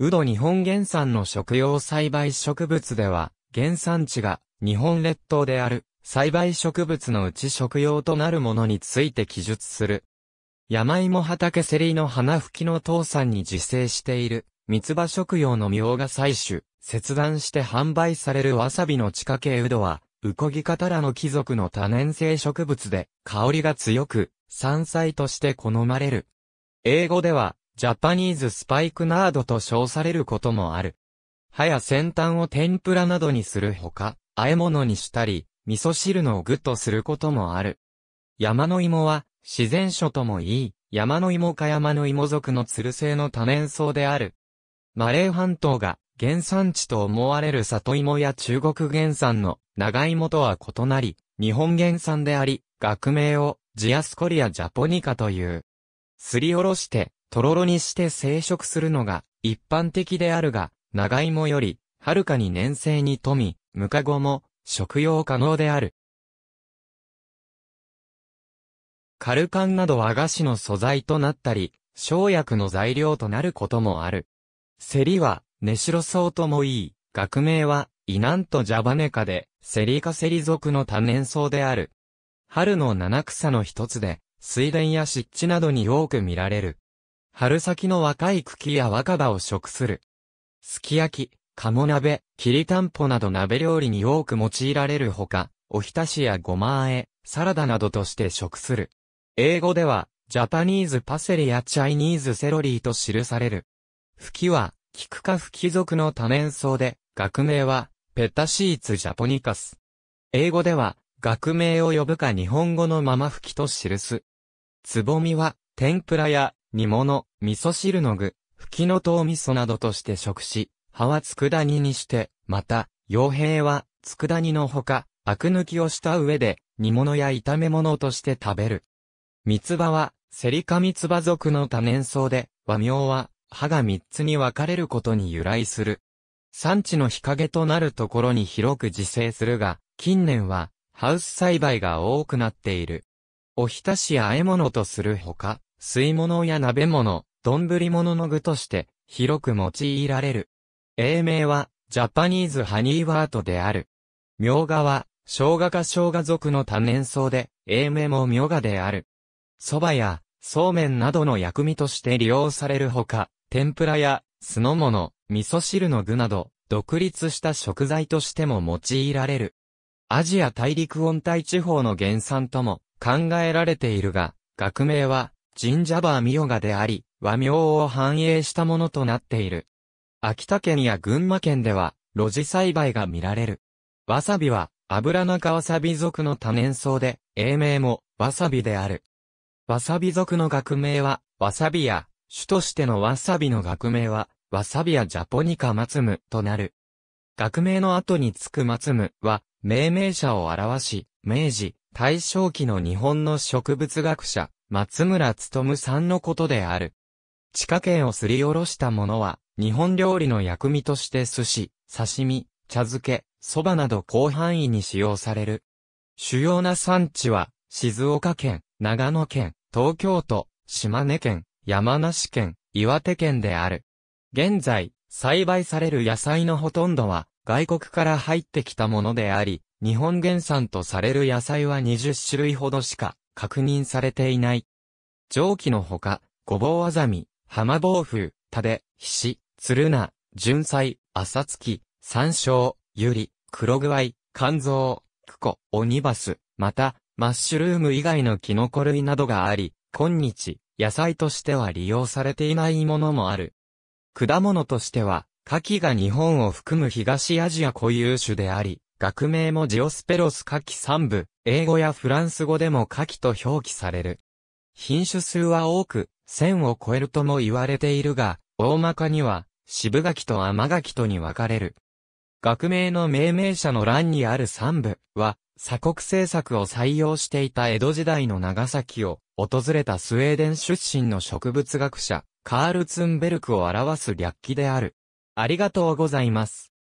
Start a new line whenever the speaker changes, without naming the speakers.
ウド日本原産の食用栽培植物では、原産地が日本列島である栽培植物のうち食用となるものについて記述する。山芋畑セリの花吹きの倒産に自生している、三葉食用の苗が採取、切断して販売されるわさびの地下系ウドは、ウコギカタラの貴族の多年生植物で、香りが強く、山菜として好まれる。英語では、ジャパニーズスパイクナードと称されることもある。葉や先端を天ぷらなどにするほか、和え物にしたり、味噌汁の具とすることもある。山の芋は、自然書ともいい、山の芋か山の芋属のツル性の多年草である。マレー半島が原産地と思われる里芋や中国原産の長芋とは異なり、日本原産であり、学名をジアスコリアジャポニカという。すりおろして、とろろにして生殖するのが一般的であるが、長芋より、はるかに粘性に富み、無化後も食用可能である。カルカンなど和菓子の素材となったり、生薬の材料となることもある。セリは、根白草ともいい、学名は、イナントジャバネカで、セリカセリ属の多年草である。春の七草の一つで、水田や湿地などに多く見られる。春先の若い茎や若葉を食する。すき焼き、鴨鍋、きりたんぽなど鍋料理に多く用いられるほか、おひたしやごまあえ、サラダなどとして食する。英語では、ジャパニーズパセリやチャイニーズセロリーと記される。吹きは、キクカフキ属の多年草で、学名は、ペタシーツジャポニカス。英語では、学名を呼ぶか日本語のまま吹きと記す。つぼみは、天ぷらや煮物、味噌汁の具、吹きの唐味噌などとして食し、葉は佃煮にして、また、傭兵は、佃煮のほか、アク抜きをした上で、煮物や炒め物として食べる。三つ葉は、セリカミツバ属の多年草で、和名は、葉が三つに分かれることに由来する。産地の日陰となるところに広く自生するが、近年は、ハウス栽培が多くなっている。おひたしや和え物とするほか、吸い物や鍋物、丼物の具として、広く用いられる。英名は、ジャパニーズハニーワートである。苗芽は、生姜か生姜属の多年草で、英名も苗芽である。蕎麦や、そうめんなどの薬味として利用されるほか、天ぷらや、酢の物、味噌汁の具など、独立した食材としても用いられる。アジア大陸温帯地方の原産とも考えられているが、学名は、ジンジャバーミヨガであり、和名を反映したものとなっている。秋田県や群馬県では、露地栽培が見られる。わさびは、油中わさび属の多年草で、英名も、わさびである。わさび属の学名は、わさびや、種としてのわさびの学名は、わさびやジャポニカマツムとなる。学名の後につくマツムは、命名者を表し、明治、大正期の日本の植物学者、松村努さんのことである。地下茎をすりおろしたものは、日本料理の薬味として寿司、刺身、茶漬け、蕎麦など広範囲に使用される。主要な産地は、静岡県、長野県、東京都、島根県、山梨県、岩手県である。現在、栽培される野菜のほとんどは、外国から入ってきたものであり、日本原産とされる野菜は20種類ほどしか確認されていない。蒸気のほか、ごぼうあざみ、浜暴風、タデ、ひし、つるな、純菜、朝月、山椒、ゆり、黒具合、肝臓、クコ、オニバス、また、マッシュルーム以外のキノコ類などがあり、今日、野菜としては利用されていないものもある。果物としては、牡蠣が日本を含む東アジア固有種であり、学名もジオスペロス牡蠣三部、英語やフランス語でも牡蠣と表記される。品種数は多く、1000を超えるとも言われているが、大まかには、渋柿と甘柿とに分かれる。学名の命名者の欄にある三部は、鎖国政策を採用していた江戸時代の長崎を訪れたスウェーデン出身の植物学者、カールツンベルクを表す略記である。ありがとうございます。